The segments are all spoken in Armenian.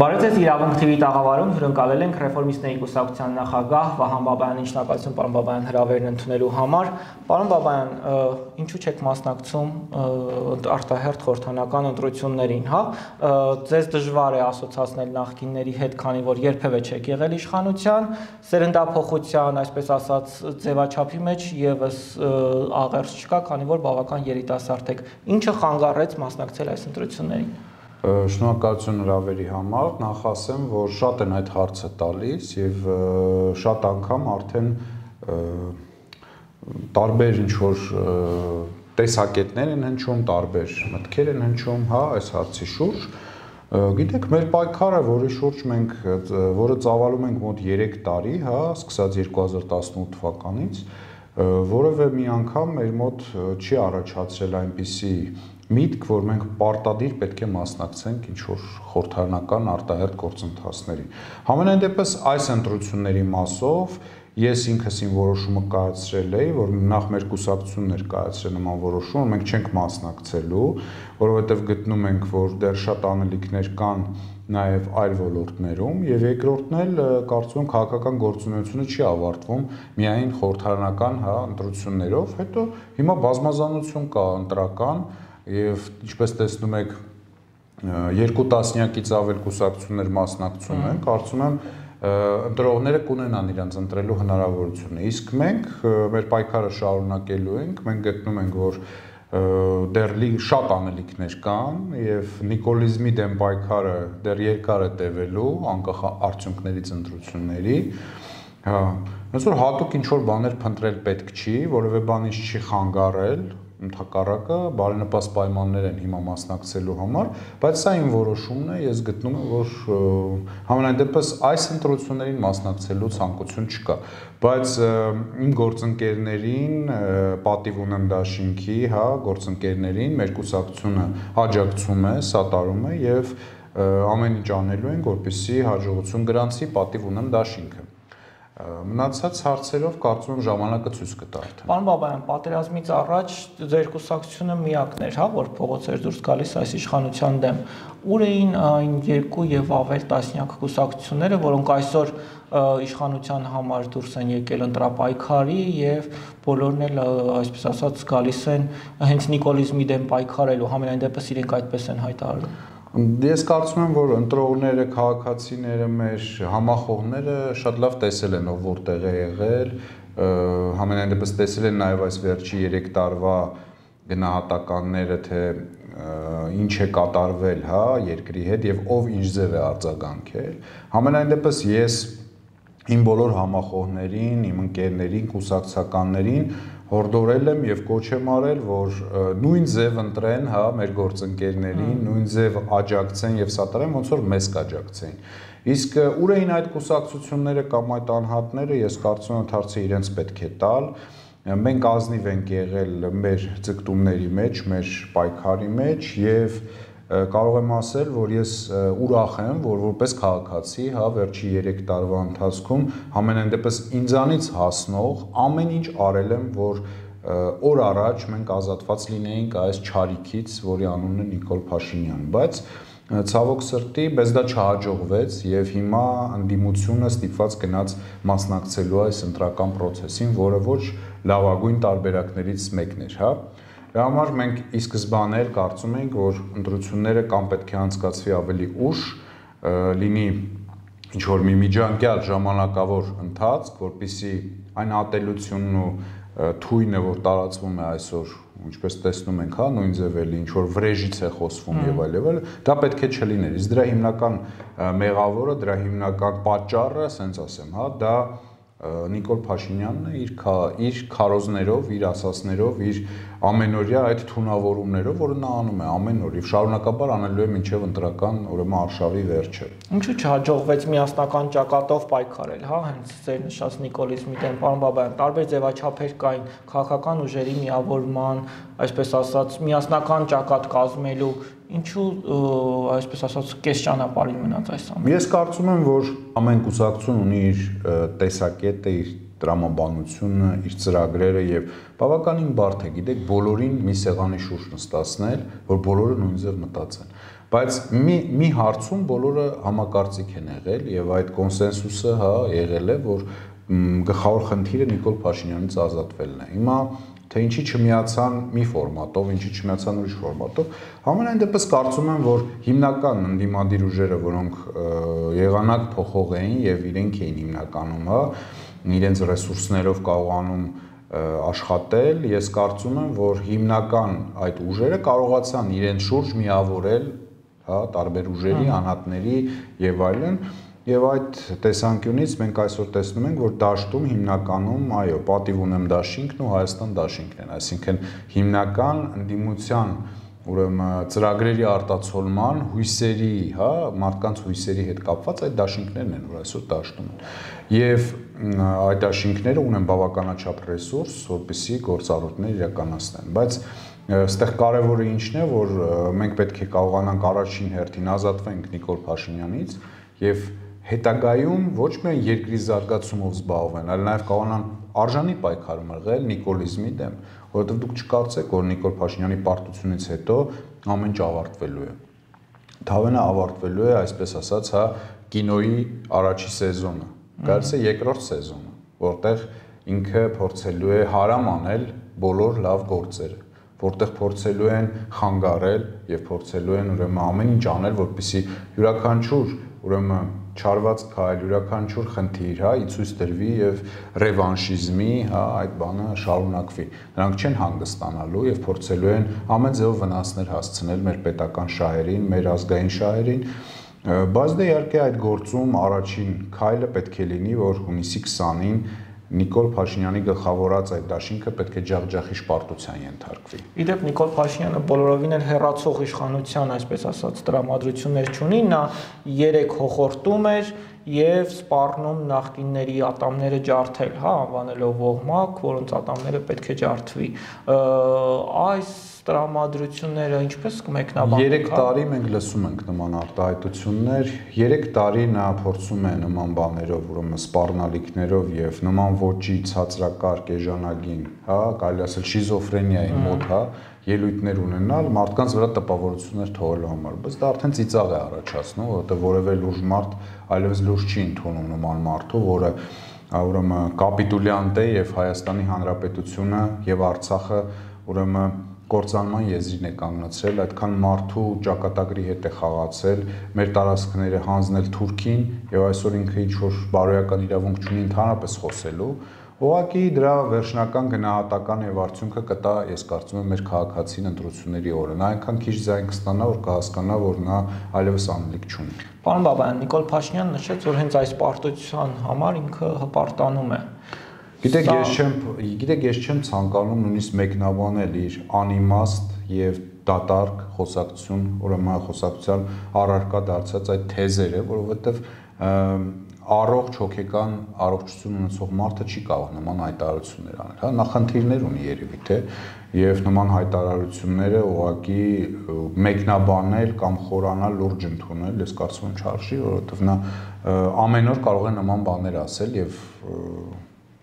Բարև ձեզ իրավունք TV տաղավարում հյուրընկալել ենք ռեֆորմիստների կուսակցության նախագահ Վահան Բաբայանին շնորհակալություն պարոն Բաբայան հրավերն ընդունելու համար։ Պարոն Բաբայան, ինչու չեք մասնակցում արտահերթ խորհրդանական ընտրություններին, հա? Ձեզ դժվար է ասոցացնել նախկինների հետ, քանի որ երբևէ չեք եղել իշխանության, սերնդափոխության, այսպես ասած, ձևաչափի մեջ եւս աղերս չկա, քանի որ բավական երիտասարդ եք։ Ինչը խանգարեց մասնակցել այս ընտրություններին։ Շնորհակալություն հրավերի համար։ Նախ ասեմ, որ շատ են այդ հարցը տալիս եւ շատ անգամ արդեն տարբեր ինչ որ տեսակետներ են հնչում, տարբեր մտքեր են հնչում, հա, այս հարցի շուրջ։ Գիտեք, մեր պայքարը, որի շուրջ մենք որը ծավալում ենք մոտ 3 տարի, հա, սկսած 2018 թվականից, որևէ մի անգամ մեր մոտ չի առաջացրել այնպիսի միտք, որ մենք պարտադիր պետք է մասնակցենք ինչ որ խորհրդարանական արտահերտ գործընթացների։ Համենայն դեպս այս ընտրությունների մասով ես ինքս իմ որոշումը կայացրել էի, որ նախ մեր կուսակցությունն էր կայացրել նման որոշում, մենք չենք մասնակցելու, որովհետև գտնում ենք, որ դեռ շատ անելիքներ կան նաև այլ ոլորտներում եւ երկրորդն էլ կարծում քաղաքական գործունեությունը չի ավարտվում միայն խորհրդարանական հա ընտրություններով, հետո հիմա բազմազանություն կա ընտրական եւ ինչպես տեսնում եք երկու տասնյակից ավել կուսակցություններ մասնակցում են, կարծում եմ ընտրողները կունենան իրենց ընտրելու հնարավորությունը։ Իսկ մենք մեր պայքարը շարունակելու ենք, մենք գտնում ենք, որ դեռ շատ անելիքներ կան եւ նիկոլիզմի դեմ պայքարը դեռ երկար է տևելու անկախ արդյունքներից ընտրությունների։ Հա, ոնց որ հատուկ ինչ որ բաներ փնտրել պետք չի, որովհետեւ բանից չի խանգարել, ընդհակառակը բարենպաստ պայմաններ են հիմա մասնակցելու համար, բայց սա իմ որոշումն է, ես գտնում եմ, որ համենայն դեպս այս ընտրություններին մասնակցելու ցանկություն չկա, բայց իմ գործընկերներին պատիվ ունեմ դաշինքի, հա, գործընկերներին մեր կուսակցությունը աջակցում է, սատարում է եւ ամեն ինչ անելու են, որպեսզի հաջողություն գրանցի, պատիվ ունեմ դաշինքը Մնացած հարցերով կարծում եմ ժամանակը ցույց կտա արդեն։ Պարոն Բաբայան, պատերազմից առաջ ձեր կուսակցությունը միակն էր, հա, որ փողոց էր դուրս գալիս այս իշխանության դեմ։ Ուր էին այն երկու եւ ավել տասնյակ կուսակցությունները, որոնք այսօր իշխանության համար դուրս են եկել ընտրապայքարի եւ բոլորն էլ այսպես ասած գալիս են հենց նիկոլիզմի դեմ պայքարելու, համենայն դեպս իրենք այդպես են հայտարարում։ Ես կարծում եմ, որ ընտրողները, քաղաքացիները, մեր համախոհները շատ լավ տեսել են, ով որտեղ է եղել, համենայն դեպս տեսել են նաև այս վերջի 3 տարվա գնահատականները, թե ինչ է կատարվել, հա, երկրի հետ եւ ով ինչ ձև է արձագանքել։ Համենայն դեպս ես իմ բոլոր համախոհներին, իմ ընկերներին, կուսակցականներին հորդորել եմ եւ կոչ եմ արել, որ նույն ձև ընտրեն, հա, մեր գործընկերներին, նույն ձև աջակցեն եւ սատարեն, ոնց որ մեզ կաջակցեն։ Իսկ ուր էին այդ կուսակցությունները կամ այդ անհատները, ես կարծում եմ հարցը իրենց պետք է տալ մենք ազնիվ ենք եղել մեր ցկտումների մեջ, մեր պայքարի մեջ եւ և կարող եմ ասել, որ ես ուրախ եմ, որ որպես քաղաքացի, հա, վերջի 3 տարվա ընթացքում ամենայն դեպս ինձանից հասնող ամեն ինչ արել եմ, որ օր առաջ մենք ազատված լինեինք այս ճարիքից, որի անունն է Նիկոլ Փաշինյան, բայց ցավոք սրտի մեզ դա չհաջողվեց եւ հիմա անդիմությունը ստիպված գնաց մասնակցելու այս ընտրական process-ին, որը ոչ լավագույն տարբերակներից մեկն էր, հա։ Դրա համար մենք ի սկզբանե կարծում ենք, որ ընտրությունները կամ պետք է անցկացվի ավելի ուշ, լինի ինչ որ մի միջանկյալ ժամանակավոր ընթացք, որpիսի այն ատելությունն ու թույնը, որ տարածվում է այսօր, ինչպես տեսնում ենք, հա, նույն ձևելի ինչ որ վրեժից է խոսվում եւ այլ եւ այլ, դա պետք է չլիներ։ Իսկ դրա հիմնական մեղավորը, դրա հիմնական պատճառը, ասենց ասեմ, հա, դա Նիկոլ Փաշինյանն է իր իր քարոզներով, իր ասասներով, իր ամենօրյա այդ թունավորումներով, որը նա անում է ամեն օր եւ շարունակաբար անելու է մինչեւ ընտրական ուրեմն արշավի վերջը։ Ինչու չհաջողվեց միասնական ճակատով պայքարել, հա, հենց ձեր նշած նիկոլիզմի դեմ, պարոն Բաբայան, տարբեր ձևաչափեր կային քաղաքական ուժերի միավորման, այսպես ասած, միասնական ճակատ կազմելու, ինչու այսպես ասած կես ճանապարհին մնաց այս ամենը։ Ես կարծում եմ, որ ամեն կուսակցություն ունի իր տեսակետը, իր տրամաբանությունը, իր ծրագրերը եւ բավականին բարդ է, գիտեք, բոլորին մի սեղանի շուրջ նստացնել, որ բոլորը նույնձև մտածեն։ բայց մի մի հարցում բոլորը համակարծիք են եղել եւ այդ կոնսենսուսը հա եղել է որ գլխավոր խնդիրը Նիկոլ Փաշինյանից ազատվելն է։ Հիմա թե ինչի չմիացան մի ֆորմատով, ինչի չմիացան ուրիշ ֆորմատով, համենայն դեպս կարծում եմ, որ հիմնական ընդդիմադիր ուժերը, որոնք եղանակ փոխող էին եւ իրենք էին հիմնականում, հա, իրենց ռեսուրսներով կարողանում աշխատել, ես կարծում եմ, որ հիմնական այդ ուժերը կարողացան իրենց շուրջ միավորել, հա, տարբեր ուժերի, անհատների եւ այլն, Եվ այդ տեսանկյունից մենք այսօր տեսնում ենք, որ դաշտում հիմնականում, այո, պատիվ ունեմ դաշինքն ու Հայաստան դաշինքն են, այսինքն հիմնական ընդդիմության ուրեմն ծրագրերի արտացոլման հույսերի, հա, մարդկանց հույսերի հետ կապված այդ դաշինքներն են, որ այսօր դաշտում են։ Եվ այդ դաշինքները ունեն բավականաչափ ռեսուրս, որպեսզի գործառույթներ իրականացնեն, բայց Այստեղ կարևորը ինչն է, որ մենք պետք է կարողանանք առաջին հերթին ազատվենք Նիկոլ Փաշինյանից եւ հետագայում ոչ միայն երկրի զարգացումով զբաղվեն, այլ նաև կարողանան արժանի պայքար մղել նիկոլիզմի դեմ, որովհետև դուք չկարծեք, որ Նիկոլ Փաշինյանի պարտությունից հետո ամեն ինչ ավարտվելու է։ Թավենը ավարտվելու է, այսպես ասած, հա, կինոյի առաջի սեզոնը, գալիս է երկրորդ սեզոնը, որտեղ ինքը փորձելու է հարամ անել բոլոր լավ գործերը որտեղ փորձելու են խանգարել եւ փորձելու են ուրեմն ամեն ինչ անել, որպեսզի յուրաքանչյուր ուրեմն չարված քայլ, յուրաքանչյուր խնդիր, հա, ի ցույց դրվի եւ ռևանշիզմի, հա, այդ բանը շարունակվի։ Նրանք չեն հանգստանալու եւ փորձելու են ամեն ձեւով վնասներ հասցնել մեր պետական շահերին, մեր ազգային շահերին, բայց դե իհարկե այդ գործում առաջին քայլը պետք է լինի, որ հունիսի 20-ին Նիկոլ Փաշինյանի գլխավորած այդ դաշինքը պետք է ջախջախի շպարտության ենթարկվի։ Իդեպ Նիկոլ Փաշինյանը բոլորովին էլ հերացող իշխանության, այսպես ասած, տրամադրություններ չունի, նա 3 հոխորտում էր եւ սպառնում նախկինների ատամները ջարդել, հա, անվանելով ոհմակ, որոնց ատամները պետք է ջարդվի։ Այս տրամադրությունները ինչպես կմեկնաբանենք 3 հա? տարի մենք լսում ենք նման արտահայտություններ 3 տարի նա փորձում է նման բաներով ուրեմն սպառնալիքներով եւ նման ոճի ցածրակարգ էժանագին հա կարելի ասել շիզոֆրենիայի մոտ հա ելույթներ ունենալ մարդկանց վրա տպավորություններ թողելու համար բայց դա արդեն ծիծաղ է առաջացնում որովհետեւ որևէ լուրջ մարդ այլևս լուրջ չի ընդունում նման մարդու որը ուրեմն կապիտուլյանտ է եւ Հայաստանի Հանրապետությունը եւ Արցախը ուրեմն կործանման եզրին է կանգնացրել, այդքան մարդու ճակատագրի հետ է խաղացել, մեր տարածքները հանձնել Թուրքին եւ այսօր ինքը ինչ որ բարոյական իրավունք չունի ընդհանրապես խոսելու, Ուղղակի դրա վերջնական գնահատական եւ արդյունքը կտա, ես կարծում եմ, մեր քաղաքացին ընտրությունների օրը։ Նա այնքան քիչ ձայն կստանա, որ կհասկանա, որ նա այլևս անելիք չունի։ Պարոն Բաբայան, Նիկոլ Փաշինյանը նշեց, որ հենց այս պարտության համար ինքը հպարտանում է։ Գիտեք, ես չեմ, գիտեք, ես չեմ ցանկանում նույնիսկ մեկնաբանել իր անիմաստ եւ դատարկ խոսակցություն, ուրեմն խոսակցության առարկա դարձած այդ թեզերը, որովհետեւ առողջ հոգեկան առողջություն ունեցող մարդը չի կարող նման հայտարարություններ անել, հա, նախնդիրներ ունի երևի թե եւ նման հայտարարությունները ուղակի մեկնաբանել կամ խորանալ լուրջ ընդունել, ես կարծում եմ չարժի, որովհետեւ նա ամեն օր կարող է նման բաներ ասել եւ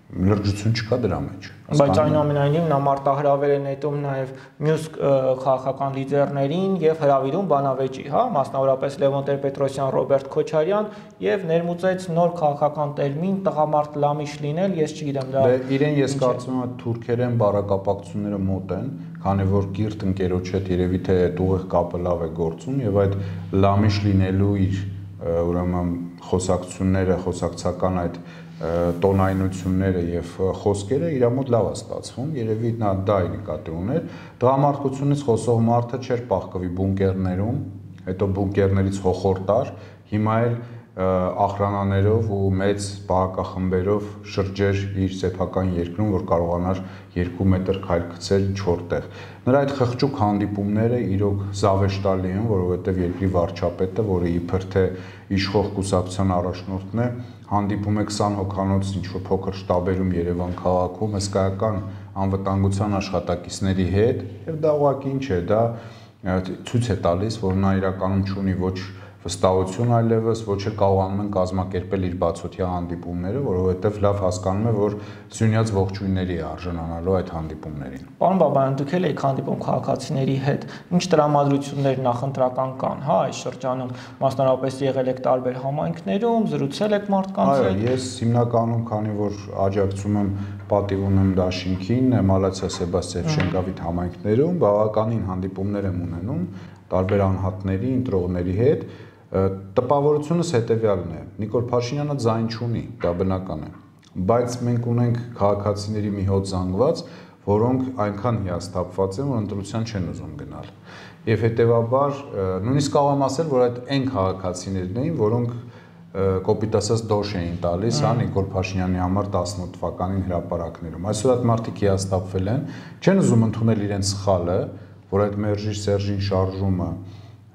լրջություն չկա դրա մեջ։ Բայց այնուամենայնիվ նա մարտահրավեր է նետում նաև մյուս քաղաքական լիդերներին եւ հրավիրում բանավեճի, հա, մասնավորապես Լևոն Տեր-Պետրոսյան, Ռոբերտ Քոչարյան եւ ներմուծեց նոր քաղաքական տերմին տղամարդ լամիշ լինել, ես չգիտեմ դա։ Դե իրեն ես կարծում եմ թուրքերեն բարակապակցությունները մոտ են, քանի որ Կիրտ ընկերոջ հետ երևի թե այդ ուղիղ կապը լավ է գործում եւ այդ լամիշ լինելու իր ուրեմն խոսակցությունները, խոսակցական այդ տոնայնությունները եւ խոսքերը իր մոտ լավ է ստացվում երևի նա դա է նկատի ուներ դրամարկությունից խոսող մարդը չէր պահկվի բունկերներում հետո բունկերներից հոխորտար հիմա էլ ախրանաներով ու մեծ բաղակախմբերով շրջեր իր սեփական երկրում, որ կարողանար 2 մետր քայլ գցել 4 տեղ։ Նրա այդ խղճուկ հանդիպումները իրոք զավեշտալի են, որովհետև երկրի վարչապետը, որը իբր թե իշխող կուսակցության առաջնորդն է, հանդիպում է 20 հոկանոց ինչ որ փոքր շտաբերում Երևան քաղաքում հսկայական անվտանգության աշխատակիցների հետ եւ դա ուղղակի ինչ է դա ցույց է տալիս որ նա իրականում ունի ոչ վստահություն այլևս, ոչ էլ կարողանում են կազմակերպել իր բացօթյա հանդիպումները, որովհետև լավ հասկանում է, որ Սյունյաց ողջույնների է արժանանալու այդ հանդիպումներին։ Պարոն Բաբայան, դուք ել եք հանդիպում քաղաքացիների հետ, ինչ տրամադրություններ նախընտրական կան, հա, այս շրջանում? Մասնավորապես եղել եք տարբեր համայնքներում, զրուցել եք մարդկանց հետ։ Այո, ես հիմնականում, քանի որ աջակցում եմ պատիվ ունեմ Դաշինքին, Մալացիա Սեբաստիան-Շենկավիթ համայնքներում, բավականին հանդիպումներ եմ ունենում տարբեր անհատների, ընտրողների հետ, տպավորությունս հետեւյալն է. Նիկոլ Փաշինյանը ձայն չունի դա բնական է. Բայց մենք ունենք քաղաքացիների մի հոտ զանգված որոնք այնքան հիասթափված են որ ընտրության չեն ուզում գնալ եւ հետեւաբար նույնիսկ կարող եմ ասել որ այդ այն քաղաքացիներն էին որոնք կոպիտ ասած դոշ էին տալիս հա Նիկոլ Փաշինյանի համար 18 թվականին հրապարակներում այսօր այդ մարդիկ հիասթափվել են չեն ուզում ընդունել իրենց սխալը որ այդ մերժիր Սերժին շարժումը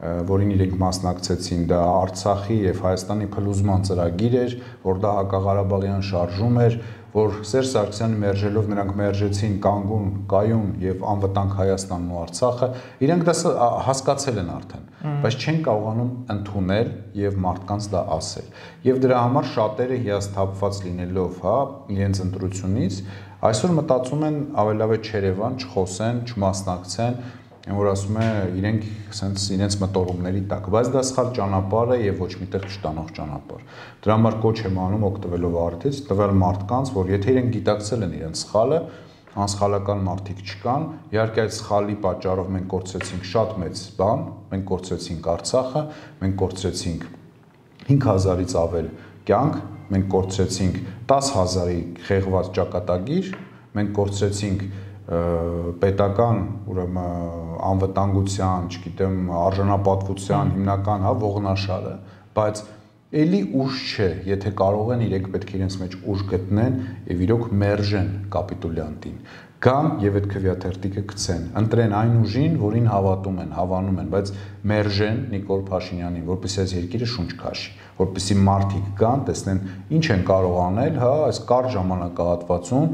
որին իրենք մասնակցեցին, դա Արցախի եւ Հայաստանի փլուզման ծրագիր էր, որ դա հակաղարաբաղյան շարժում էր, որ Սերժ Սարգսյանը մերժելով նրանք մերժեցին Կանգուն, Կայուն եւ անվտանգ Հայաստանն ու Արցախը, իրենք դա հասկացել են արդեն, բայց չեն կարողանում ընդունել եւ մարդկանց դա ասել։ Եվ դրա համար շատերը հիասթափված լինելով, հա, իրենց ընտրությունից, այսօր մտածում են ավելավե չերևան, չխոսեն, չմասնակցեն, այն որ ասում է իրենք սենց իրենց մտորումների տակ, բայց դա սխալ ճանապարհ է եւ ոչ միտեղ չտանող ճանապարհ։ Դրա համար կոչ եմ անում օգտվելով արդից, տվել մարդկանց, որ եթե իրենք գիտակցել են իրենց սխալը, անսխալական մարդիկ չկան։ Իհարկե այդ սխալի պատճառով մենք կորցրեցինք շատ մեծ բան, մենք կորցրեցինք Արցախը, մենք կորցրեցինք 5000-ից ավել կյանք, մենք կորցրեցինք 10000-ի խեղված ճակատագիր, մենք կորցրեցինք պետական, ուրեմն անվտանգության, չգիտեմ, արժանապատվության հիմնական, հա, ողնաշարը, բայց Էլի ուժ չէ, եթե կարող են իրենք պետք է իրենց մեջ ուժ գտնեն եւ իրոք մերժեն կապիտուլյանտին։ Գան եւ այդ քվյաթերտիկը գցեն, ընտրեն այն ուժին, որին հավատում են, հավանում են, բայց մերժեն Նիկոլ Փաշինյանին, որպեսզի այս երկիրը շունչ քաշի, որպեսզի մարդիկ գան, տեսնեն ինչ են կարող անել, հա, այս կարճ ժամանակահատվածում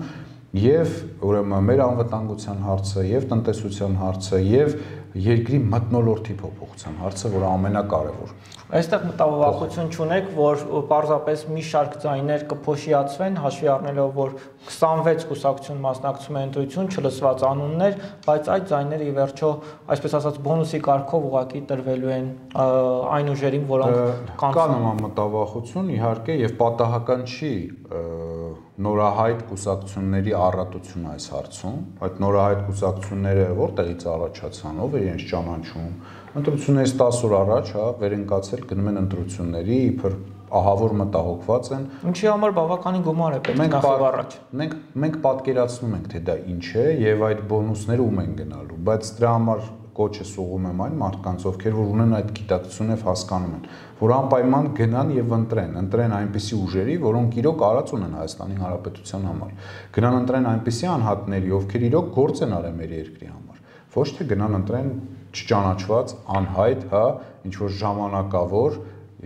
եւ ուրեմն մեր անվտանգության հարցը եւ տնտեսության հարցը եւ երկրի մտնոլորտի փոփոխության հարցը, որը ամենակարևոր։ Այստեղ մտավախություն չունեք, որ պարզապես մի շարք ձայներ կփոշիացվեն, հաշվի առնելով, որ 26 կուսակցություն մասնակցում է ընտրություն, չլսված անուններ, բայց այդ ձայները ի վերջո, այսպես ասած, բոնուսի կարգով ուղակի տրվելու են այն ուժերին, որոնք կան։ Կա նման մտավախություն, իհարկե, եւ պատահական չի նորահայտ կուսակցությունների առատությունը այս հարցում։ Այդ նորահայտ կուսակցությունները որտեղից առաջացան, ով է իրենց ճանաչում։ Ընտրություններից 10 օր առաջ, հա, վերընկացել գնում են ընտրությունների, իբր ահավոր մտահոգված են։ Ինչի համար բավականին գումար է պետք նախ առաջ։ Մենք մենք պատկերացնում ենք, թե դա ինչ է եւ այդ բոնուսները ում են գնալու, բայց դրա համար կոչը սուղում եմ այն մարդկանց, ովքեր որ ունեն այդ գիտակցությունը եւ հասկանում են, որ անպայման գնան եւ ընտրեն, ընտրեն այնպիսի ուժերի, որոնք իրոք արած ունեն Հայաստանի Հանրապետության համար։ Գնան ընտրեն այնպիսի անհատների, ովքեր իրոք գործ են արել մեր երկրի համար։ Ոչ թե գնան ընտրեն չճանաչված, անհայտ, հա, ինչ որ ժամանակավոր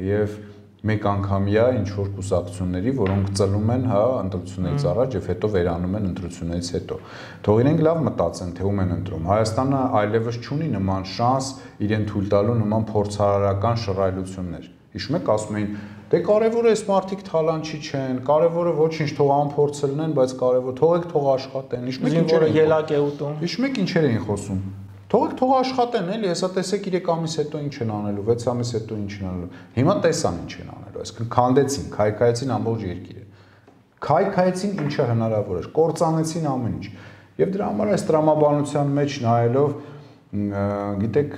եւ մեկ անգամյա ինչ որ կուսակցությունների, որոնք ծլում են, հա, ընտրություններից առաջ եւ հետո վերանում են ընտրություններից հետո։ Թող իրենք լավ մտածեն, թե ում են ընտրում։ Հայաստանը այլևս չունի նման շանս իրեն թույլ տալու նման փորձարարական շռայլություններ։ Հիշում եք, ասում էին, դե կարևորը էս մարդիկ թալանչի չեն, կարևորը ոչինչ թող անփորձ լինեն, բայց կարևոր թողեք թող աշխատեն։ Հիշում եք ինչեր են ելակ է ուտում։ Հիշում եք ինչեր էին խոսում։ Թողեք թող աշխատեն, էլի, հեսա տեսեք 3 ամիս հետո ինչ են անելու, 6 ամիս հետո ինչ են անելու։ Հիմա տեսան ինչ են անելու, այսինքն քանդեցին, քայքայեցին ամբողջ երկիրը։ Քայքայեցին ինչը հնարավոր էր, կործանեցին ամեն ինչ։ Եվ դրա համար այս տրամաբանության մեջ նայելով, գիտեք,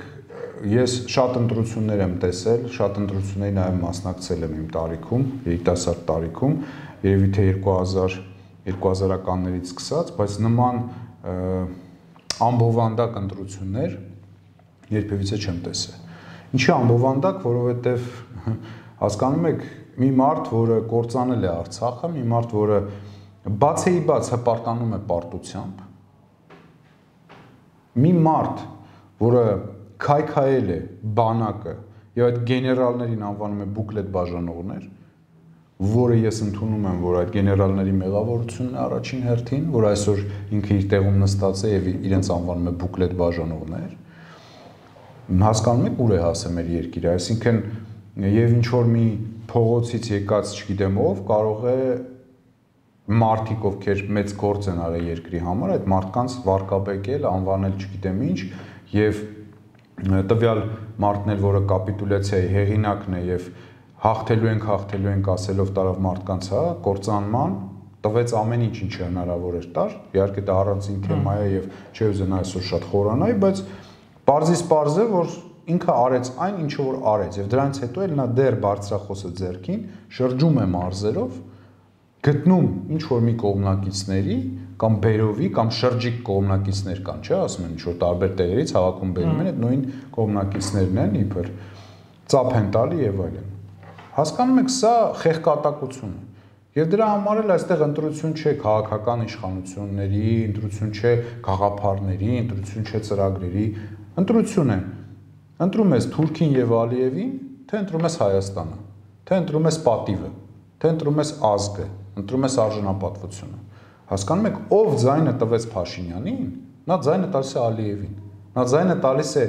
ես շատ ընտրություններ եմ տեսել, շատ ընտրությունների նաև մասնակցել եմ իմ տարիքում, երիտասարդ տարիքում, երևի թե 2000 2000-ականներից սկսած, բայց նման ամբովանդակ ընտրություններ երբևիցե չեմ տեսել։ Ինչի ամբովանդակ, որովհետև հասկանում եք, մի մարդ, որը կործանել է Արցախը, մի մարդ, որը բացեի բաց հպարտանում է պարտությամբ, մի մարդ, որը քայքայել է բանակը եւ այդ գեներալներին անվանում է բուկլետ բաժանողներ, որը ես ընդունում եմ, որ այդ գեներալների մեղավորությունն է առաջին հերթին, որ այսօր ինքը իր տեղում նստած է եւ իրենց անվանում է բուկլետ բաժանողներ։ Հասկանում եք ուր է հասել մեր երկիրը, այսինքն եւ ինչ որ մի փողոցից եկած, չգիտեմ ով, կարող է մարդիկ, ովքեր մեծ գործ են արել երկրի համար, այդ մարդկանց վարկաբեկել, անվանել չգիտեմ ինչ եւ տվյալ մարդն էլ, որը կապիտուլյացիայի հեղինակն է եւ հաղթելու ենք, հաղթելու ենք ասելով տարավ մարդկանց, հա, կործանման տվեց ամեն ինչ ինչ հնարավոր էր տար։ Իհարկե դա առանցին թեմա է եւ չի ուզենա այսօր շատ խորանալ, բայց Պարզից պարզ է, որ ինքը արեց այն, ինչը որ արեց եւ դրանից հետո էլ նա դեռ բարձրախոսը ձերքին շրջում է մարզերով գտնում ինչ որ մի կողմնակիցների կամ բերովի կամ շրջիկ կողմնակիցներ կան, չէ, ասում են ինչ որ տարբեր տեղերից հավաքում բերում են, այդ նույն կողմնակիցներն են իբր ծափ են տալի եւ այլն։ Հասկանում եք, սա խեղկատակություն է։ Եվ դրա համար էլ այստեղ ընտրություն չէ քաղաքական իշխանությունների, ընտրություն չէ գաղափարների, ընտրություն չէ ծրագրերի, ընտրություն է։ Ընտրում ես Թուրքին եւ Ալիևին, թե ընտրում ես Հայաստանը, թե ընտրում ես պատիվը, թե ընտրում ես ազգը, ընտրում ես արժանապատվությունը։ Հասկանում եք, ով ձայնը տվեց Փաշինյանին, նա ձայնը տալիս է Ալիևին։ Նա ձայնը տալիս է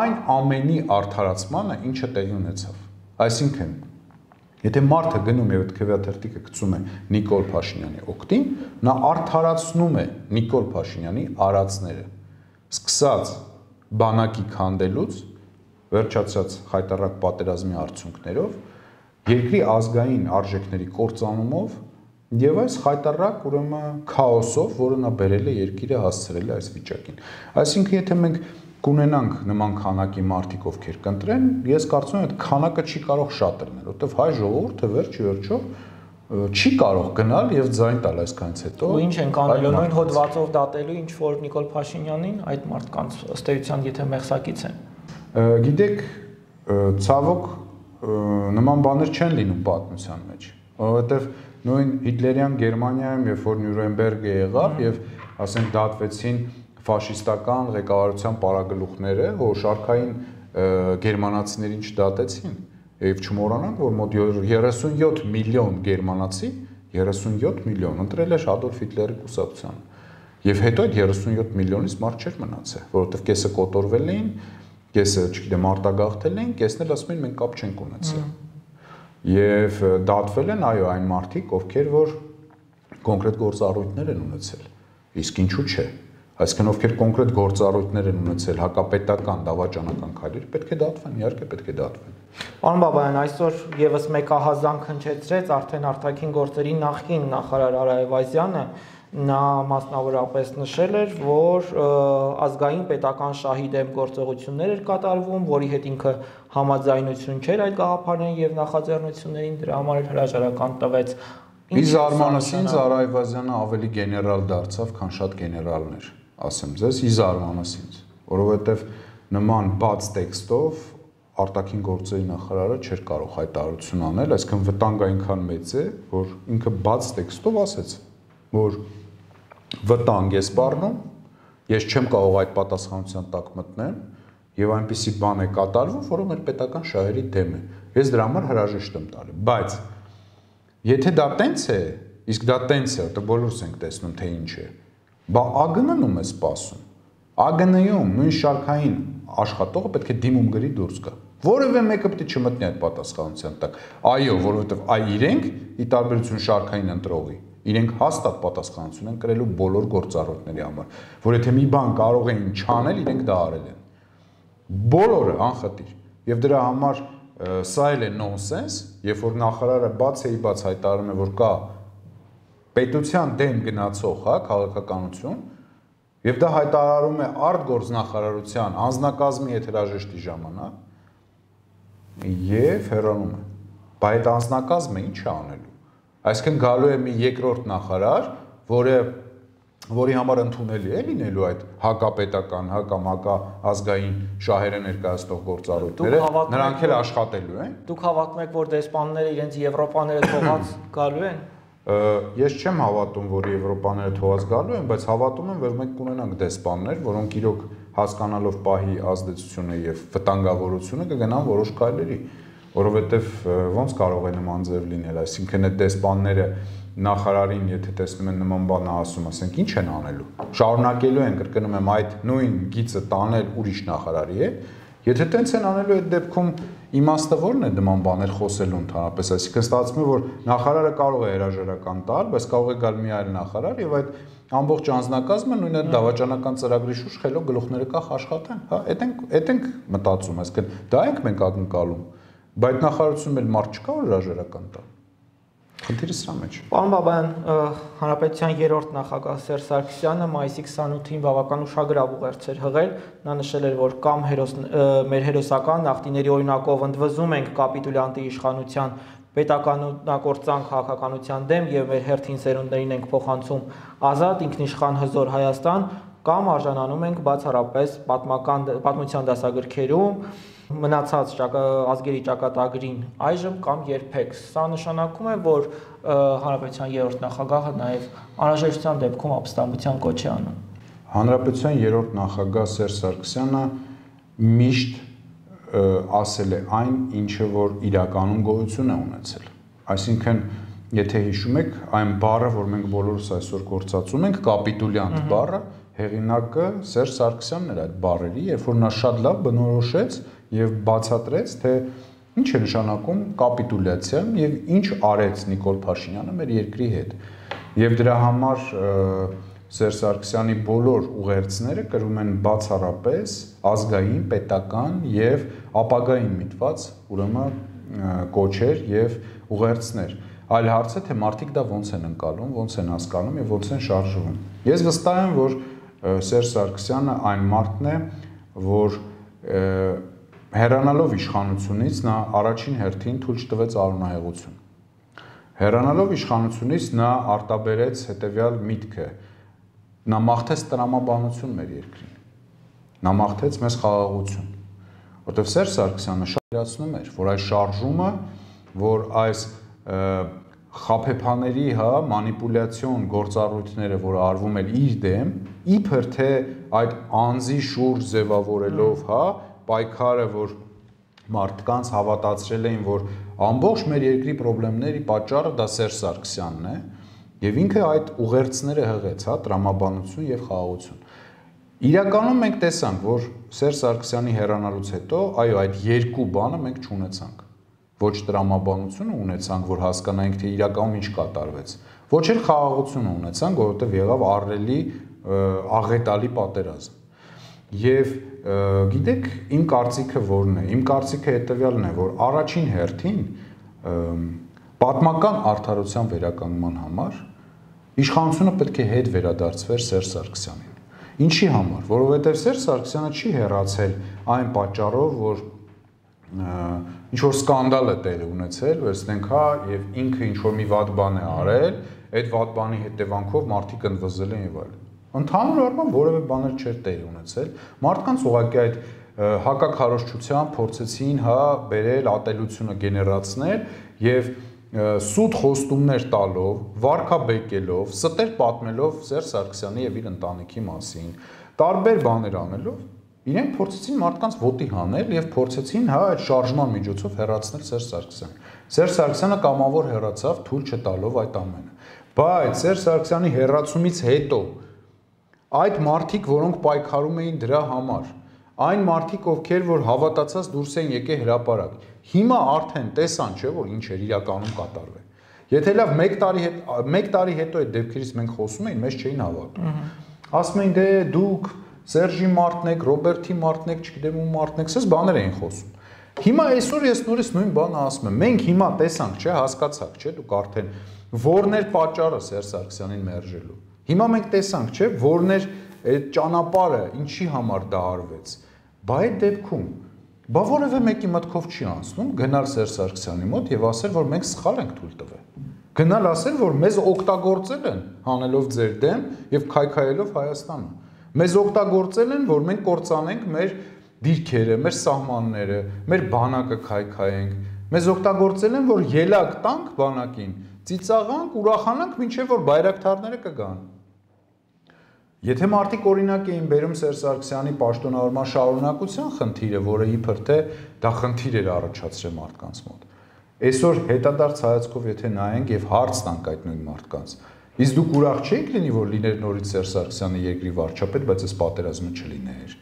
այն ամենի արդարացմանը, ինչը տեղի ունեցավ։ Այսինքն, եթե մարդը գնում եւ այդ քվեաթերթիկը գցում է Նիկոլ Փաշինյանի օկտին, նա արդարացնում է Նիկոլ Փաշինյանի արածները։ Սկսած բանակի քանդելուց վերջացած խայտարակ պատերազմի արդյունքներով երկրի ազգային արժեքների կործանումով եւ այս խայտարակ ուրեմն քաոսով, որը նա բերել է երկիրը հասցրել է այս վիճակին։ Այսինքն եթե մենք կունենանք նման քանակի մարդիկ ովքեր կընտրեն, ես կարծում եմ այդ քանակը չի կարող շատ լինել, որովհետեւ հայ ժողովուրդը վերջի վերջո չի կարող գնալ եւ ձայն տալ այսքանից հետո։ Ու ինչ են կանելու նույն հոդվածով դատելու ինչ որ Նիկոլ Փաշինյանին այդ մարդկանց ըստ էության եթե մեղսակից են։ Գիտեք, ցավոք նման բաներ չեն լինում պատմության մեջ, որովհետև նույն հիտլերյան Գերմանիայում, երբ որ Նյուրենբերգը եղավ եւ ասենք դատվեցին ֆաշիստական ղեկավարության պարագլուխները, որ շարքային գերմանացիներին չդատեցին, եւ չմոռանանք, որ մոտ 37 միլիոն գերմանացի 37 միլիոն ընտրել էր Ադոլֆ Հիտլերի կուսակցությանը։ Եվ հետո այդ 37 միլիոնից մարդ չէր մնացել, որովհետև կեսը կոտորվել էին, կեսը, չգիտեմ, արտագաղթել են, կեսն էլ ասում են մենք կապ չենք ունեցել։ Եվ դատվել են այո այն մարդիկ, ովքեր որ կոնկրետ գործառույթներ են ունեցել։ Իսկ ինչու՞ չէ։ Այսինքն ովքեր կոնկրետ գործառույթներ են ունեցել հակապետական դավաճանական քայլեր, պետք է դատվեն, իհարկե պետք է դատվեն։ Պարոն Բաբայան, այսօր եւս մեկ ահազանգ հնչեցրեց արդեն արտաքին գործերի նախին նախարար Արայևազյանը նա մասնավորապես նշել էր, որ ազգային պետական շահի դեմ գործողություններ էր կատարվում, որի հետ ինքը համաձայնություն չէր այդ գաղափարներին եւ նախաձեռնություններին, դրա համար էլ հրաժարական տվեց։ Ի զարմանս ինձ Արայվազյանը ավելի գեներալ դարձավ, քան շատ գեներալներ, ասեմ ձեզ, ի զարմանս ինձ, որովհետեւ նման բաց տեքստով արտաքին գործերի նախարարը չէր կարող հայտարարություն անել, այսինքն վտանգը այնքան մեծ է, որ ինքը բաց տեքստով ասեց, որ վտանգ է սպառնում, ես չեմ կարող այդ պատասխանության տակ մտնել եւ այնպիսի բան է կատարվում, որը մեր պետական շահերի դեմ է։ Ես դրա համար հրաժեշտ եմ տալի, բայց եթե դա տենց է, իսկ դա տենց է, որտեղ բոլորս ենք տեսնում թե ինչ է, բա ԱԳՆ-ն ում է սպասում։ ԱԳՆ-ում նույն շարքային աշխատողը պետք է դիմում գրի դուրս գա։ Որևէ մեկը պետք է չմտնի այդ պատասխանության տակ։ Այո, որովհետև այ իրենք ի տարբերություն շարքային ընտրողի իրենք հաստատ պատասխանություն են կրելու բոլոր գործառույթների համար, որ եթե մի բան կարող էին չանել, իրենք դա արել են։ Բոլորը անխտիր։ Եվ դրա համար սա էլ է նոնսենս, երբ որ նախարարը բաց էի բաց հայտարարում է, որ կա պետության դեմ գնացող, հա, քաղաքականություն, եւ դա հայտարարում է արտգործնախարարության անձնակազմի հետ հրաժեշտի ժամանակ եւ հեռանում է։ Բայց այդ անձնակազմը ինչ է անելու Այսինքն գալու է մի երկրորդ նախարար, որը որի համար ընդունելի է լինելու այդ հակապետական, հա կամ հակա ազգային շահերը ներկայացնող գործառույթները, նրանք էլ աշխատելու են։ Դուք հավատում եք, որ դեսպանները իրենց Եվրոպաները թողած գալու են։ Ես չեմ հավատում, որ Եվրոպաները թողած գալու են, բայց հավատում եմ, որ մենք կունենանք դեսպաններ, որոնք իրոք հասկանալով պահի ազդեցությունը եւ վտանգավորությունը կգնան որոշ քայլերի որովհետև ոնց կարող է նման ձև լինել, այսինքն այդ դեսպանները նախարարին, եթե տեսնում են նման բան ասում, ասենք ինչ են անելու։ Շարունակելու են, կրկնում եմ, այդ նույն գիծը տանել ուրիշ նախարարի հետ Եթե տենց են անելու այդ դեպքում իմաստը ո՞րն է նման բաներ խոսելու ընդհանրապես, այսինքն ստացվում է որ նախարարը կարող է հրաժարական տալ, բայց կարող է գալ մի այլ նախարար եւ այդ ամբողջ անձնակազմը նույն այդ դավաճանական ծրագրի շուրջ խելոք գլուխները կախ աշխատեն, հա, այդ ենք այդ ենք մտածում, այսինքն դա ենք մենք ակնկալում։ Բայց նախարարությունում էլ մարդ չկա որ հրաժարական տա։ Խնդիրը սրա մեջ։ Պարոն Բաբայան, հանրապետության երրորդ նախագահ Սերժ Սարգսյանը մայիսի 28-ին բավական ուշագրավ ուղերձ էր հղել։ Նա նշել էր, որ կամ հերոս մեր հերոսական նախտիների օրինակով ընդվզում ենք կապիտուլյանտի իշխանության պետականունակործան քաղաքականության դեմ եւ մեր հերթին սերունդներին ենք փոխանցում ազատ ինքնիշխան հզոր Հայաստան կամ արժանանում ենք բացառապես պատմական պատմության դասագրքերում մնացած ազգերի ճակատագրին այժմ կամ երբեք։ Սա նշանակում է, որ հանրապետության երրորդ նախագահը նաև անհրաժեշտության դեպքում ապստամբության կոչ է անում։ Հանրապետության երրորդ նախագահ Սերժ Սարգսյանը միշտ ասել է այն, ինչը որ իրականում գոյություն է ունեցել։ Այսինքն, եթե հիշում եք, այն բառը, որ մենք բոլորս այսօր գործածում ենք, կապիտուլյանտ բառը, հեղինակը Սերժ Սարգսյանն էր այդ բառերի, երբ որ նա շատ լավ բնորոշեց եւ բացատրեց, թե ինչ է նշանակում կապիտուլյացիա եւ ինչ արեց Նիկոլ Փաշինյանը մեր երկրի հետ։ Եվ դրա համար Սերժ Սարգսյանի բոլոր ուղերձները կրում են բացառապես ազգային, պետական եւ ապագային միտված, ուրեմն կոչեր եւ ուղերձներ։ Այլ հարց է, թե մարդիկ դա ոնց են ընկալում, ոնց են հասկանում եւ ոնց են շարժվում։ Ես վստահ եմ, որ Սերժ Սարգսյանը այն մարդն է, որ հերանալով իշխանությունից նա առաջին հերթին թույլ չտվեց արունահեղություն։ Հերանալով իշխանությունից նա արտաբերեց հետեւյալ միտքը, Նա մաղթեց տրամաբանություն մեր երկրին։ Նա մաղթեց մեզ խաղաղություն։ Որտեվ Սերժ Սարգսյանը շատ իրացնում էր, որ այս շարժումը, որ այս խափեփաների, հա, մանիպուլյացիոն գործառույթները, որ արվում են իր դեմ, իբր թե այդ անձի շուրջ ձևավորելով, հա, պայքարը, որ մարդկանց հավատացրել էին, որ ամբողջ մեր երկրի խնդիրների պատճառը դա Սերժ Սարգսյանն է, Եվ ինքը այդ ուղերձները հղեց, հա, տրամաբանություն եւ խաղաղություն։ Իրականում մենք տեսանք, որ Սերժ Սարգսյանի հեռանալուց հետո, այո, այդ երկու բանը մենք չունեցանք։ Ոչ տրամաբանությունը ունեցանք, որ հասկանայինք, թե իրականում ինչ կատարվեց։ Ոչ էլ խաղաղությունը ունեցանք, որովհետեւ եղավ առելի աղետալի պատերազմ։ Եվ գիտեք, իմ կարծիքը որն է։ Իմ կարծիքը հետեւյալն է, որ առաջին հերթին պատմական արդարության վերականգնման համար իշխանությունը պետք է հետ վերադարձվեր Սերժ Սարգսյանին։ Ինչի համար, որովհետև Սերժ Սարգսյանը չի հեռացել այն պատճառով, որ ինչ որ սկանդալ է տեղի ունեցել, վերցնենք հա եւ ինքը ինչ որ մի վատ բան է արել, այդ վատ բանի հետևանքով մարդիկ ընդվզել են եւ այլն։ Ընդհանուր առմամբ որևէ բաներ չէր տեղի ունեցել։ Մարդկանց ուղղակի այդ հակակարոշչության փորձեցին հա բերել ատելությունը գեներացնել եւ սուտ խոստումներ տալով, վարկաբեկելով, ստեր պատմելով Սերժ Սարգսյանի եւ իր ընտանիքի մասին, տարբեր բաներ անելով, իրենք փորձեցին մարդկանց ոտի հանել եւ փորձեցին հա այդ շարժման միջոցով հեռացնել Սերժ Սարգսյանին։ Սերժ Սարգսյանը կամավոր հեռացավ թույլ չտալով այդ ամենը։ Բայց Սերժ Սարգսյանի հեռացումից հետո այդ մարդիկ, որոնք պայքարում էին դրա համար, այն մարդիկ, ովքեր որ հավատացած դուրս են եկել հրաապարակ, Հիմա արդեն տեսան, չէ, որ ինչ էր իրականում կատարվել։ Եթե լավ 1 տարի հետ 1 տարի հետո այդ դեպքերից մենք խոսում էին, մեզ չէին հավատում։ Ասում էին դե դուք Սերժի մարդն եք, Ռոբերտի մարդն եք, չգիտեմ ում մարդն եք, սես բաներ էին խոսում։ Հիմա այսօր ես նորից նույն բանը ասում եմ։ Մենք հիմա տեսանք, չէ, հասկացաք, չէ, դուք արդեն որն էր պատճառը Սերժ Սարգսյանին մերժելու։ Հիմա մենք տեսանք, չէ, որն էր այդ ճանապարհը, ինչի համար դա արվեց։ Բայց այդ դեպքում Բա որևէ մեկի մտքով չի անցնում գնալ Սերժ Սարգսյանի մոտ եւ ասել, որ մենք սխալ ենք թույլ տվել։ Գնալ ասել, որ մեզ օգտագործել են հանելով ձեր դեմ եւ քայքայելով Հայաստանը։ Մեզ օգտագործել են, որ մենք կործանենք մեր դիրքերը, մեր սահմանները, մեր բանակը քայքայենք։ Մեզ օգտագործել են, որ ելակ տանք բանակին, ծիծաղանք, ուրախանանք, ինչեւ որ բայրակթարները կգան։ Եթե մարդիկ օրինակ էին բերում Սերժ Սարգսյանի պաշտոնավորման շարունակության խնդիրը, որը իբր թե դա խնդիր էր առաջացրել մարդկանց մոտ։ Այսօր հետադարձ հայացքով եթե նայենք եւ հարց տանք այդ նույն մարդկանց, իսկ դուք ուրախ չեք լինի, որ լիներ նորից Սերժ Սարգսյանը երկրի վարչապետ, բայց այս պատերազմը չլիներ։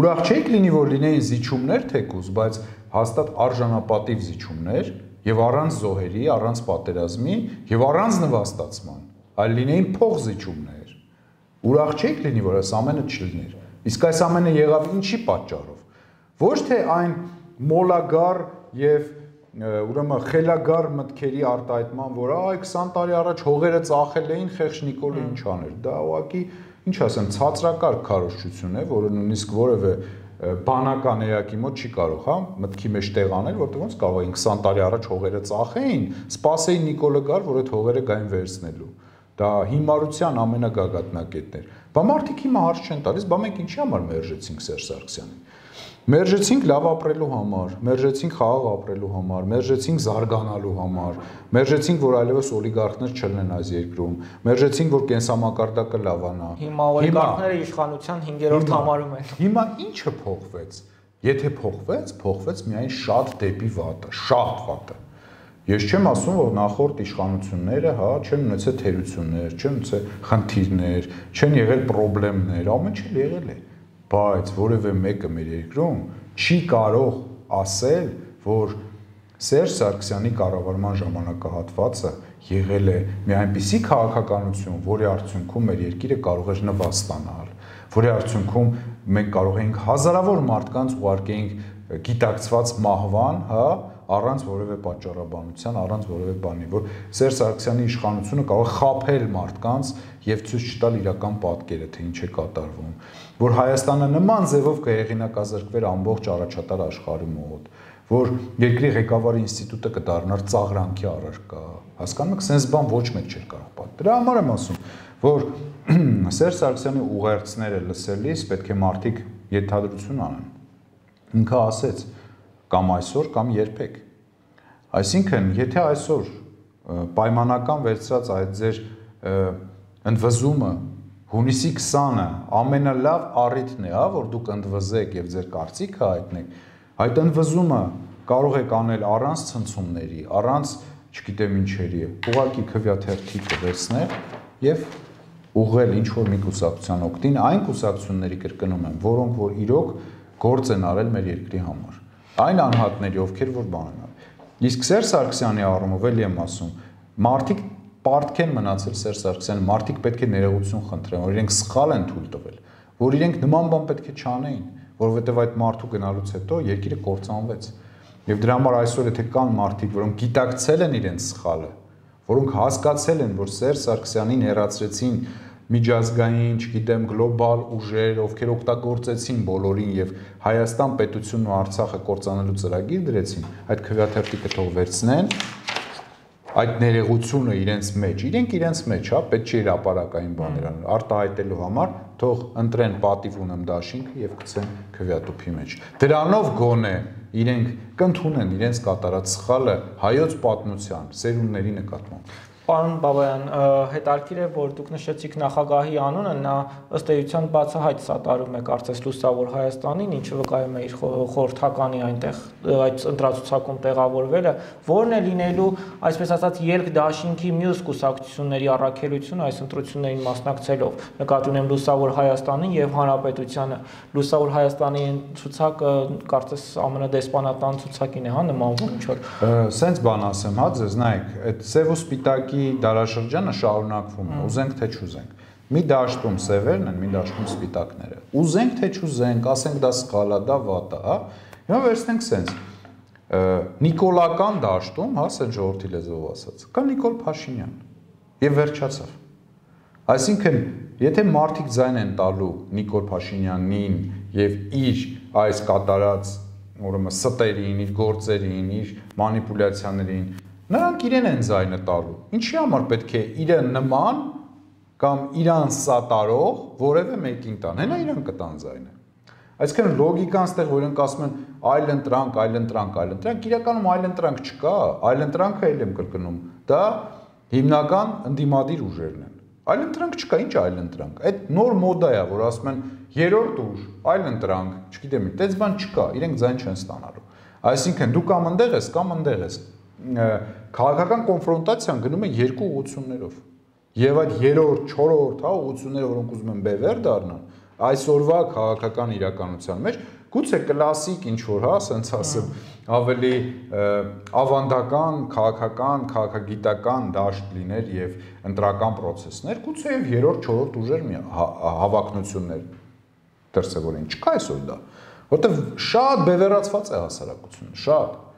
Ուրախ չեք լինի, որ լինեին զիջումներ թեկուզ, բայց հաստատ արժանապատիվ զիջումներ եւ առանց զոհերի, առանց պատերազմի եւ առանց նվաստացման, այլ լինեին փողզիջումներ ուրախ չէիք լինի, որ այս ամենը չլիներ։ Իսկ այս ամենը եղավ ինչի պատճառով։ Ոչ թե այն մոլագար եւ ուրեմն խելագար մտքերի արտահայտման, որ այ 20 տարի առաջ հողերը ծախել էին Խեղճ Նիկոլը ինչ աներ։ Դա ուղակի ինչ ասեմ, ցածրակար քարոշչություն է, որը նույնիսկ որևէ բանական էակի մոտ չի կարող, հա, մտքի մեջ տեղ անել, որտեղ ոնց կարող էին 20 տարի առաջ հողերը ծախեին, սпасեին Նիկոլը գար, որ այդ հողերը գային վերցնելու։ Դա հիմարության ամենագագաթնակետն էր։ Բա մարդիկ հիմա հարց չեն տալիս, բա մենք ինչի համար մերժեցինք Սերժ Սարգսյանին։ Մերժեցինք լավ ապրելու համար, մերժեցինք խաղաղ ապրելու համար, մերժեցինք զարգանալու համար, մերժեցինք, որ այլևս օլիգարխներ չլինեն այս երկրում, մերժեցինք, որ կենսամակարդակը լավանա։ Հիմա օլիգարխները իշխանության 5-րդ համարում են։ Հիմա ինչը փոխվեց։ Եթե փոխվեց, փոխվեց միայն շատ դեպի վատը, շատ վատը։ Ես չեմ ասում, որ նախորդ իշխանությունները, հա, չեն ունեցել թերություններ, չեն ունեցել խնդիրներ, չեն եղել խնդիրներ, ամեն ինչ եղել է։ Բայց որևէ մեկը մեր երկրում չի կարող ասել, որ Սերժ Սարգսյանի կառավարման ժամանակահատվածը եղել է մի այնպիսի քաղաքականություն, որի արդյունքում մեր երկիրը կարող էր նվաստանալ, որի արդյունքում մենք կարող էինք հազարավոր մարդկանց ուղարկեինք գիտակցված մահվան, հա, առանց որևէ պատճառաբանության, առանց որևէ բանի, որ Սերժ Սարգսյանի իշխանությունը կարող է խափել մարդկանց եւ ցույց չտալ իրական պատկերը, թե ինչ է կատարվում, որ Հայաստանը նման ձևով կհեղինակազրկվեր ամբողջ առաջատար աշխարհի մոտ, որ երկրի ղեկավարի ինստիտուտը կդառնար ծաղրանքի առարկա։ Հասկանում եք, sense բան ոչ մեկ չէր կարող պատտել։ Դրա համար եմ ասում, որ Սերժ Սարգսյանի ուղերձները լսելիս պետք է մարդիկ ենթադրություն անեն։ Ինքը ասեց, կամ այսօր կամ երբեք։ Այսինքն, եթե այսօր պայմանական վերծրած այդ ձեր ընդվզումը հունիսի 20-ը ամենալավ առիթն է, հա, որ դուք ընդվզեք եւ ձեր կարծիքը հայտնեք, այդ ընդվզումը կարող եք անել առանց ցնցումների, առանց, չգիտեմ ինչերի, ուղակի քվյաթերթի կվերցնել եւ ուղղել ինչ որ մի կուսակցության օգտին, այն կուսակցությունների կրկնում եմ, որոնք որ իրոք գործ են արել մեր երկրի համար այն անհատների, ովքեր որ բան են արել։ Իսկ Սերժ Սարգսյանի առումով էլի եմ ասում, մարդիկ պարտքեն մնացել Սերժ Սարգսյանը, մարդիկ պետք է ներողություն խնդրեն, որ իրենք սխալ են թույլ տվել, որ իրենք նման բան պետք է չանեին, որովհետև այդ մարդու գնալուց հետո երկիրը կործանվեց։ Եվ դրա համար այսօր եթե կան մարդիկ, որոնք գիտակցել են իրենց սխալը, որոնք հասկացել են, որ Սերժ Սարգսյանին հերացրեցին միջազգային, չգիտեմ, գլոբալ ուժեր, ովքեր օգտագործեցին բոլորին եւ Հայաստան պետությունն ու Արցախը կործանելու ծրագիր դրեցին, այդ քվեաթերթիկը թող վերցնեն, այդ ներեղությունը իրենց մեջ, իրենք իրենց մեջ, հա, պետք չէ իր ապարակային բաներ անել, արտահայտելու համար թող ընտրեն պատիվ ունեմ դաշինքը եւ գցեն քվեատուփի մեջ։ Դրանով գոնե իրենք կընդունեն իրենց կատարած սխալը հայոց պատմության, սերունդների նկատմամբ։ Պարոն Բաբայան, հետարքիր է, որ դուք նշեցիք նախագահի անունը, նա ըստ էության բացահայտ սատարում է կարծես լուսավոր Հայաստանին, ինչը վկայում է իր խորհրդականի այնտեղ այդ ընտրացուցակում տեղավորվելը, որն է լինելու, այսպես ասած, ելք դաշինքի մյուս կուսակցությունների առաքելությունը այս ընտրություններին մասնակցելով։ Նկատի ունեմ լուսավոր Հայաստանին եւ Հանրապետությանը։ Լուսավոր Հայաստանի ցուցակը կարծես ամենադեսպանատան ցուցակին է, հա, նմանվում ինչ որ։ Սենց բան ասեմ, հա, ձեզ նայեք, այդ սև ու սպիտակի Իրաքի դարաշրջանը շարունակվում է, ուզենք թե չուզենք։ Մի դաշտում սևերն են, մի դաշտում սպիտակները։ Ուզենք թե չուզենք, ասենք դա սխալ է, դա վատ է, հա։ Հիմա վերցնենք սենց Նիկոլական դաշտում, հա, սեն ժողովրդի լեզվով ասած, կա Նիկոլ Փաշինյան։ Եվ վերջացավ։ Այսինքն, եթե մարդիկ ձայն են տալու Նիկոլ Փաշինյանին եւ իր այս կատարած ուրեմն ստերին, իր գործերին, իր մանիպուլյացիաներին, Նրանք իրեն են զայնը տալու։ Ինչի համար պետք է իրը նման կամ իրան սատարող որևէ մեկին տան։ Հենա իրան կտան զայնը։ Այսինքն լոգիկան ստեղ որ իրենք ասում են այլ ընտրանք, այլ ընտրանք, այլ ընտրանք, իրականում այլ ընտրանք չկա, այլ ընտրանքը էլ եմ կրկնում։ Դա հիմնական ընդդիմադիր ուժերն են։ Այլ ընտրանք չկա, ինչ այլ ընտրանք։ Այդ նոր մոդա է, որ ասում են երրորդ ուժ, այլ ընտրանք, չգիտեմ, այդպես բան չկա, իրենք ձայն չեն ստանալու։ Այսինքն դու կամ ընդեղ ես, կամ ընդեղ ես քաղաքական կոնֆրոնտացիան գնում է երկու ուղություններով։ Եվ այդ երրորդ, չորրորդ, հա, ուղությունները, որոնք ուզում են բևեր դառնան, այսօրվա քաղաքական իրականության մեջ գուցե կլասիկ ինչ որ հա, ասենց ասեմ, ավելի ավանդական, քաղաքական, քաղաքագիտական դաշտ լիներ եւ ընտրական process-ներ, գուցե եւ երրորդ, չորրորդ ուժեր մի հա, հավակնություններ դրսևորեն։ Չկա այսօր դա, որտեվ շատ բևեռացված է հասարակությունը, շատ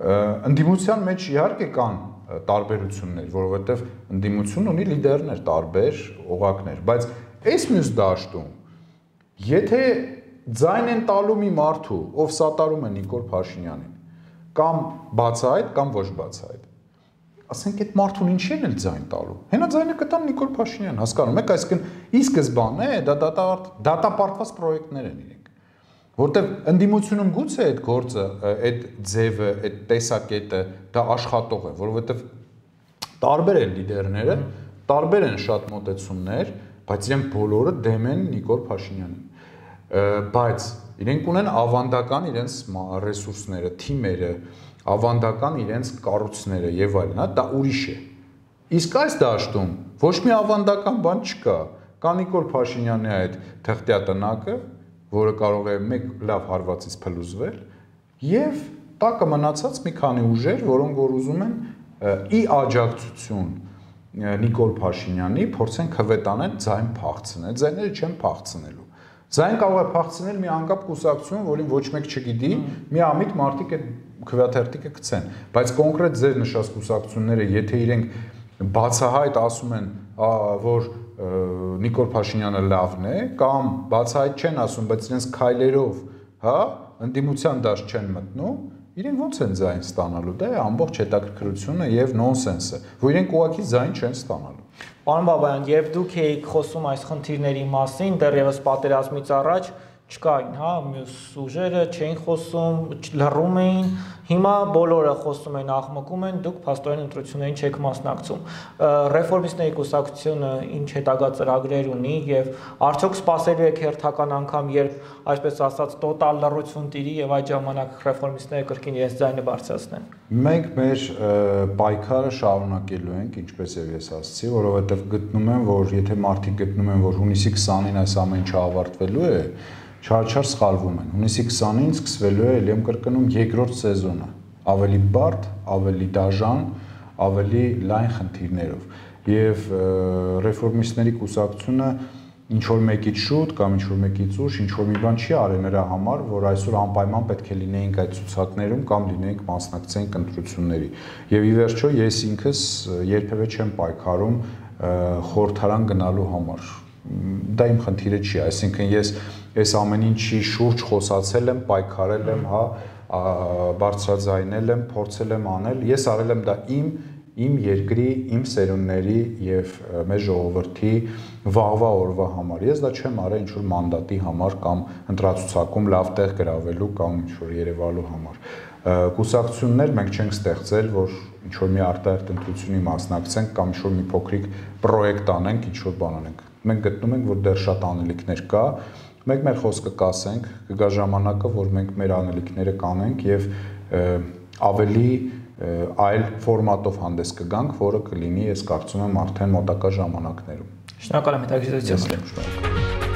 ընդդիմության մեջ իհարկե կան տարբերություններ, որովհետև ընդդիմություն ունի լիդերներ տարբեր, օղակներ, բայց այս մյուս դաշտում եթե ձայն են տալու մի մարդու, ով սատարում է Նիկոլ Փաշինյանին, կամ բացահայտ կամ ոչ բացահայտ, ասենք այդ մարդուն ինչի են էլ ձայն տալու։ Հենա ձայնը կտան Նիկոլ Փաշինյան, հասկանում եք, այսինքն ի սկզբանե դա դատապարտված պրոյեկտներ են իրենք որտեվ ընդդիմությունում գուցե այդ գործը, այդ ձևը, այդ տեսակետը դա աշխատող է, որովհետեվ տարբեր են լիդերները, տարբեր են շատ մոտեցումներ, բայց իրենք բոլորը դեմ են Նիկոլ Փաշինյանին։ Բայց իրենք ունեն ավանդական իրենց ռեսուրսները, թիմերը, ավանդական իրենց կառույցները եւ այլն, հա, դա ուրիշ է։ Իսկ այս դաշտում ոչ մի ավանդական բան չկա։ Կա Նիկոլ Փաշինյանի այդ թղթյա տնակը, որը կարող է մեկ լավ հարվածից փլուզվել եւ տակը մնացած մի քանի ուժեր, որոնք որ ուզում են ի աջակցություն Նիկոլ Փաշինյանի փորձեն քվետանել ձայն փախցնել, ձայները չեն փախցնելու։ Ձայն կարող է փախցնել մի անկապ կուսակցություն, որին ոչ մեկ չգիտի, մի ամիտ մարդիկ այդ քվեաթերթիկը գցեն, բայց կոնկրետ ձեր նշած կուսակցությունները, եթե իրենք բացահայտ ասում են, որ Նիկոլ Փաշինյանը լավն է կամ բացահայտ չեն ասում, բայց իրենց քայլերով, հա, ընդդիմության դաշտ չեն մտնում, իրենք ոնց են ձայն ստանալու։ Դա է ամբողջ հետաքրքրությունը եւ նոնսենսը, որ իրենք ուղակի ձայն չեն ստանալու։ Պարոն Բաբայան, երբ դուք եք խոսում այս խնդիրների մասին, դեռևս պատերազմից առաջ չկային, հա, մյուս ուժերը չէին խոսում, լռում էին։ Հիմա բոլորը խոսում են, աղմկում են, դուք փաստորեն ընտրություններին չեք մասնակցում։ Ռեֆորմիստների կուսակցությունը ինչ հետագա ծրագրեր ունի եւ արդյոք սпасելու եք հերթական անգամ, երբ այսպես ասած տոտալ լռություն տիրի եւ այդ ժամանակ ռեֆորմիստները կրկին ես ձայնը բարձրացնեն։ Մենք մեր պայքարը շարունակելու ենք, ինչպես եւ ես ասացի, որովհետեւ գտնում եմ, որ եթե մարդիկ գտնում են, որ հունիսի 20-ին այս ամեն ինչը ավարտվելու է, չարչար սխալվում են։ Հունիսի 20-ին սկսվելու է ելեմ կրկնում երկրորդ սեզոնը, ավելի բարդ, ավելի դաժան, ավելի լայն խնդիրներով։ Եվ ռեֆորմիստների կուսակցությունը ինչ որ մեկից շուտ կամ ինչ որ մեկից ուշ ինչ որ մի բան չի արել նրա համար, որ այսօր անպայման պետք է լինեինք այդ ցուցակներում կամ լինեինք մասնակցենք ընտրությունների։ Եվ ի վերջո ես ինքս երբևէ չեմ պայքարում խորհրդարան գնալու համար։ Դա իմ խնդիրը չի, այսինքն ես այս ամեն ինչի շուրջ խոսացել եմ, պայքարել եմ, հա, բարձրաձայնել եմ, փորձել եմ անել։ Ես արել եմ դա իմ իմ երկրի, իմ սերունդների եւ մեր ժողովրդի վաղվա օրվա համար։ Ես դա չեմ արել ինչ որ մանդատի համար կամ ընտրացուցակում լավ տեղ գրավելու կամ ինչ որ Երևալու համար։ Կուսակցություններ մենք չենք ստեղծել, որ ինչ որ մի արտահերտ ընտրությունի մասնակցենք կամ ինչ որ մի փոքրիկ պրոյեկտ անենք, ինչ որ բան անենք։ Մենք գտնում ենք, որ դեռ շատ անելիքներ կա, Մենք մեր խոսքը կասենք, կգա ժամանակը, որ մենք մեր անելիքները կանենք եւ ավելի այլ ֆորմատով հանդես կգանք, որը կլինի, ես կարծում եմ, արդեն մոտակա ժամանակներում։ Շնորհակալ եմ հետաքրքրությամբ։